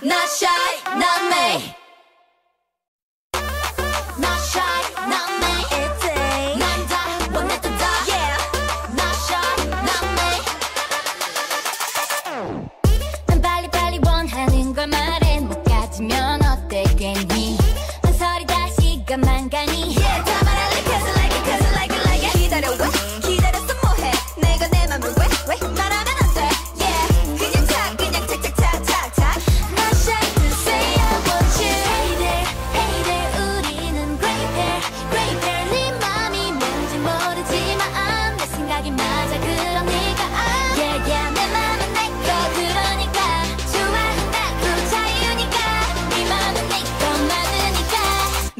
Not shy, not me. Not shy, not me. 난다 원했던 다. Yeah. Not shy, not me. 난 빨리 빨리 원하는 걸 말해 못 가지면 어때 괜히 한 소리 다 시간만 가니. Yeah, 다 말할래 계속.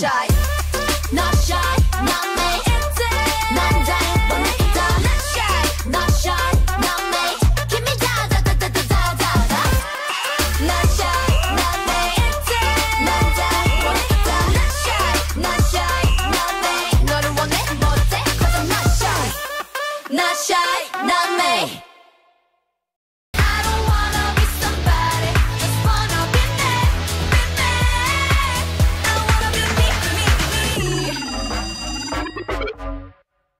shy.